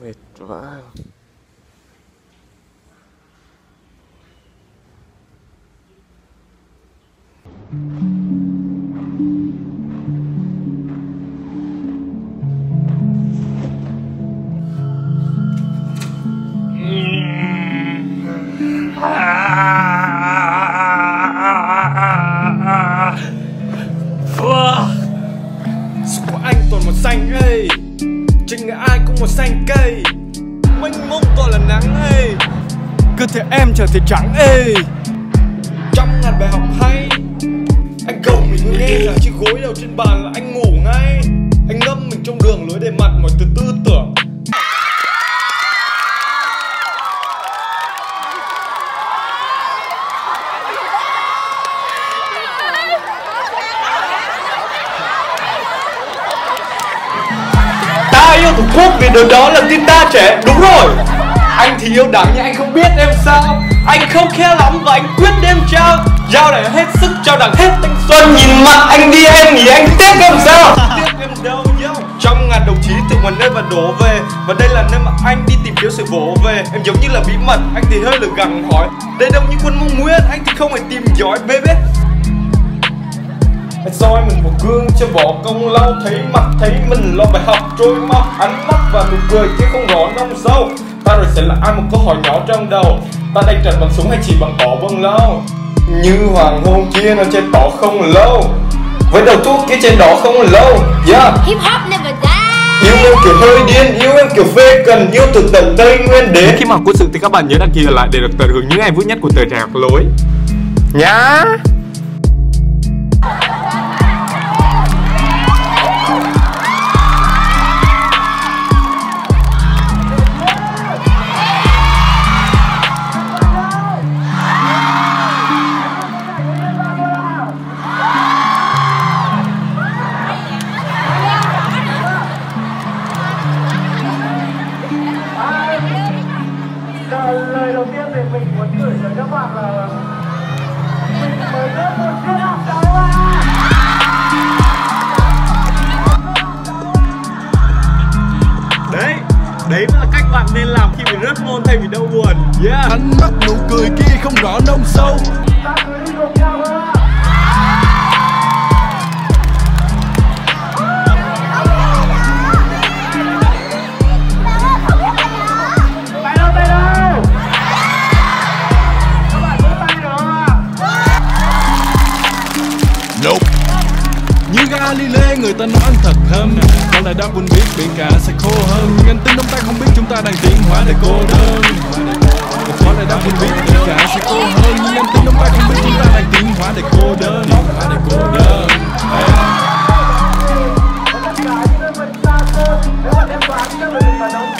vãi của anh toàn màu xanh ấy, trên người màu xanh cây. Mênh mông gọi là nắng ê cơ thể em trở thể trắng ê. Trăm ngàn bài học hay, anh cầu mình nghe. Là chiếc gối đầu trên bàn là Ta quốc vì đứa đó là tin ta trẻ. Đúng rồi. Anh thì yêu đảng nhưng anh không biết em sao. Anh không khe lắm và anh quyết đem trao. Giao để hết sức trao đảng hết thanh xuân. Nhìn mặt anh đi, em nghĩ anh tiếc em sao? Tiếc em đâu nhau Trăm ngàn đồng chí từ ngoài nơi và đổ về. Và đây là nơi mà anh đi tìm kiếm sự vỗ về. Em giống như là bí mật. Anh thì hơi lửa gặng hỏi. Đây đâu như quân mong nguyên. Anh thì không phải tìm giỏi baby gương cho bỏ công lao thấy mặt thấy mình lo bài học trôi mau ánh mắt và nụ cười chứ không rõ nông sâu. Ta rồi sẽ là ai một câu hỏi nhỏ trong đầu? Ta đánh trận bằng súng hay chỉ bằng cỏ vâng lâu? Như hoàng hôn kia nó trên tỏ không lâu. Với đầu thuốc kia trên đó không lâu. Yeah. Hip hop never die. yêu em kiểu hơi điên yêu em kiểu phê cần yêu từ tận tây nguyên đến. Khi mà có sự thì các bạn nhớ đăng ký lại để được tận hưởng những ngày vui nhất của tuổi trẻ học lối. Nhá lời đầu tiên thì mình muốn gửi tới các bạn là mình mới rất một chiếc áo cháu à đấy đấy mới là cách bạn nên làm khi bị rớt môn thay vì đau buồn. Yeah. Ánh mắt nụ cười kia không rõ nông sâu như Galilei người ta nói anh thật thơm Còn lại Darwin biết biển cả sẽ khô hơn Ngành tin ông ta không biết chúng ta đang tiến hóa để cô đơn. Và có lẽ Darwin biết biển cả sẽ khô hơn ngành tin ông ta không biết chúng ta đang tiến hóa để cô đơn. Tiến hóa để cô đơn. Tất cả những nơi mình xa xôi nếu bạn em đoán xem mình phải nấu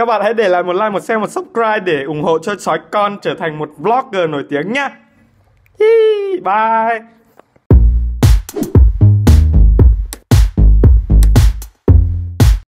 Các bạn hãy để lại một like, một share, một subscribe để ủng hộ cho sói con trở thành một vlogger nổi tiếng nhá. Hi, Bye.